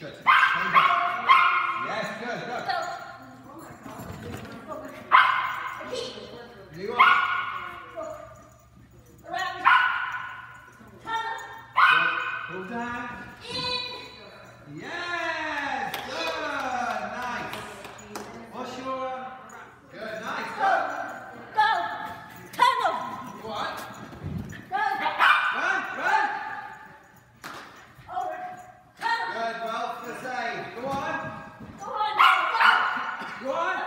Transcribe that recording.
Good. Yes, good, good. Right.